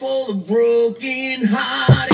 for the broken heart.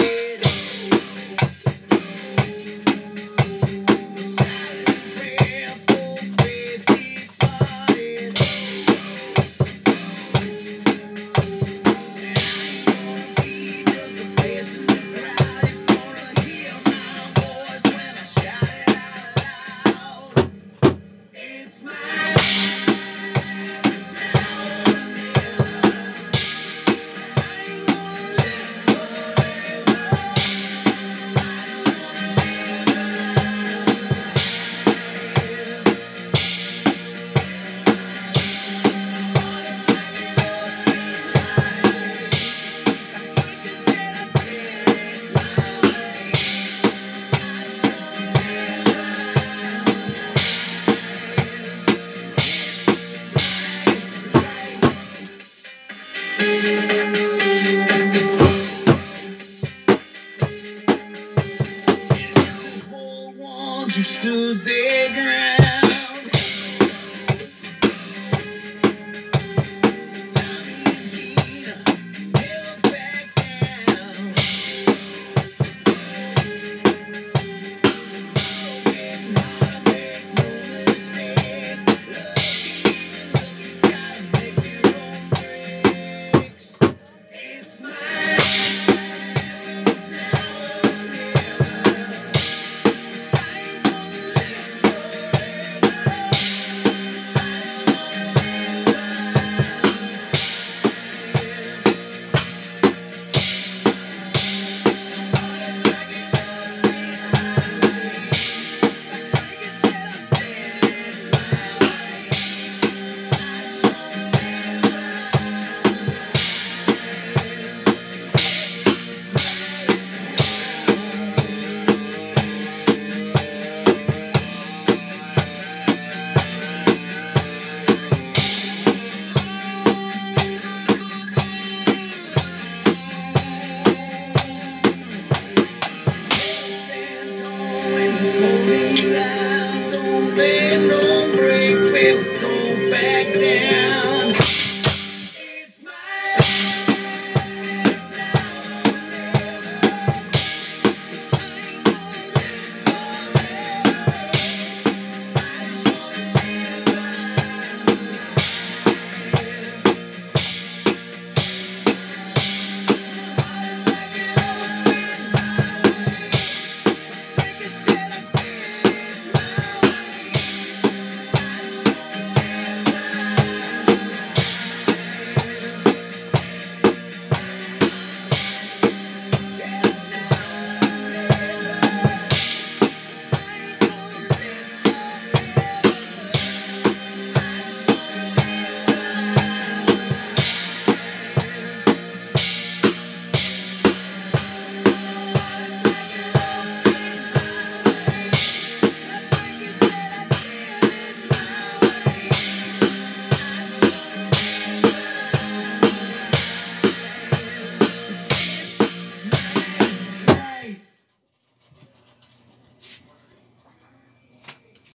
Stood their ground.